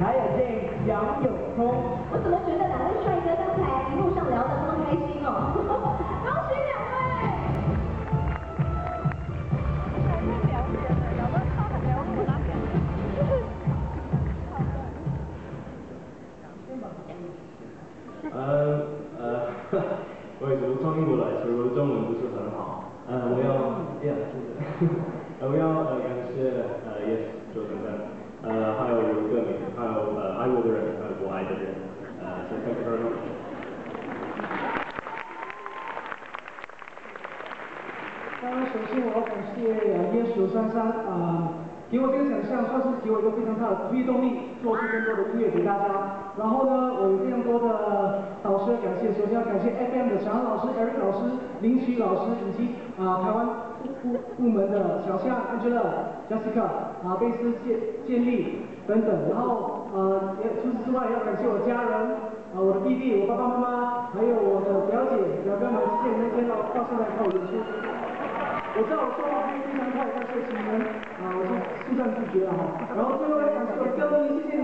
还有这杨永聪。我怎么觉得两位帅哥刚才一路上聊得这么开心哦？恭喜两位！呃呃，我也是从英国来，所以我的中文不是很好。呃，我要，yeah，的，我要呃感谢呃 Yes 周先生，呃还有我的歌迷，还有呃爱我的人，还有我爱的人，呃，so thank you very much。当然，首先我要感谢呃椰树珊珊啊，给我这个奖项，算是给我一个非常大的推动力，做出更多的音乐给大家。然后呢，我有非常多的导师要感谢，首先要感谢 FM 的小安老师、Eric 老师、林奇老师，以及啊台湾部部门的小象 Angela、Jessica 啊贝斯建建立等等。然后呃，也除此之外，要感谢我家人啊，我的弟弟、我爸爸妈妈，还有我的表姐、表哥们，谢谢那天到到现在看我演出。我知道我说话非常快，但是请你们啊，我是速战速决啊哈。然后最后要感谢我的歌迷，谢谢。